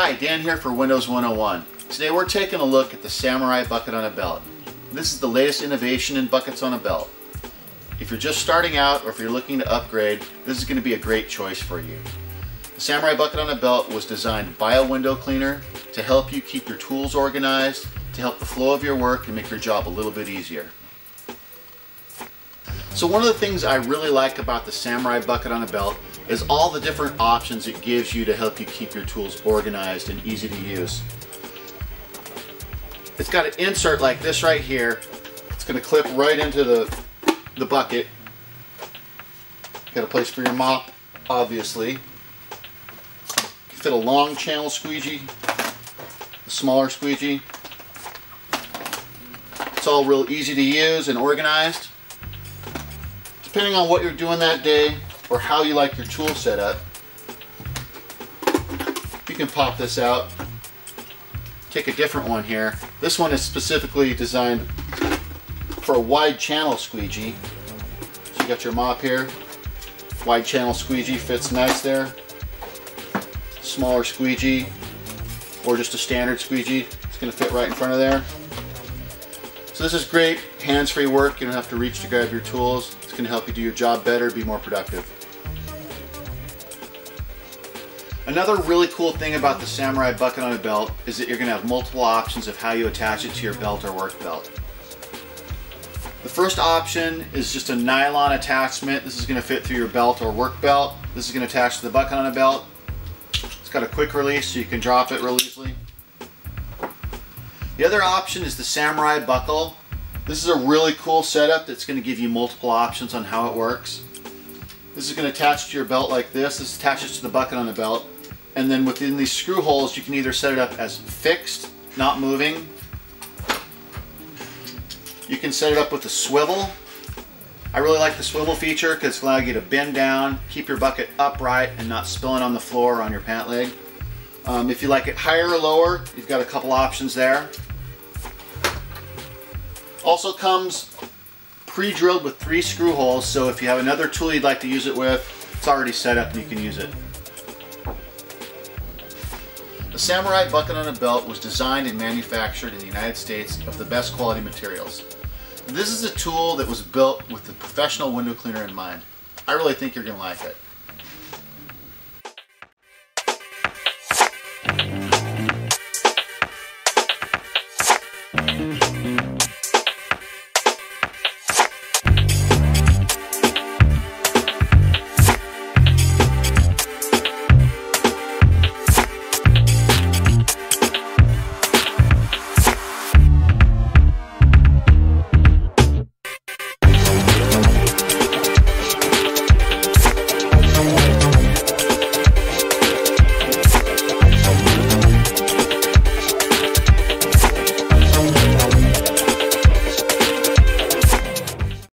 Hi, Dan here for Windows 101. Today we're taking a look at the Samurai Bucket on a Belt. This is the latest innovation in buckets on a belt. If you're just starting out or if you're looking to upgrade, this is going to be a great choice for you. The Samurai Bucket on a Belt was designed by a window cleaner to help you keep your tools organized, to help the flow of your work and make your job a little bit easier. So one of the things I really like about the Samurai Bucket on a Belt is all the different options it gives you to help you keep your tools organized and easy to use. It's got an insert like this right here. It's going to clip right into the, the bucket. Got a place for your mop, obviously. Fit a long channel squeegee, a smaller squeegee. It's all real easy to use and organized. Depending on what you're doing that day, or how you like your tool set up, you can pop this out. Take a different one here. This one is specifically designed for a wide channel squeegee. So you got your mop here. Wide channel squeegee fits nice there. Smaller squeegee or just a standard squeegee. It's going to fit right in front of there. So this is great hands-free work. You don't have to reach to grab your tools. To help you do your job better, be more productive. Another really cool thing about the Samurai bucket on a belt is that you're going to have multiple options of how you attach it to your belt or work belt. The first option is just a nylon attachment. This is going to fit through your belt or work belt. This is going to attach to the bucket on a belt. It's got a quick release so you can drop it real easily. The other option is the Samurai buckle. This is a really cool setup that's going to give you multiple options on how it works. This is going to attach to your belt like this. This attaches to the bucket on the belt. And then within these screw holes, you can either set it up as fixed, not moving. You can set it up with a swivel. I really like the swivel feature because it's allowing you to bend down, keep your bucket upright and not spilling on the floor or on your pant leg. Um, if you like it higher or lower, you've got a couple options there. Also comes pre-drilled with three screw holes, so if you have another tool you'd like to use it with, it's already set up and you can use it. The Samurai bucket on a belt was designed and manufactured in the United States of the best quality materials. This is a tool that was built with the professional window cleaner in mind. I really think you're going to like it.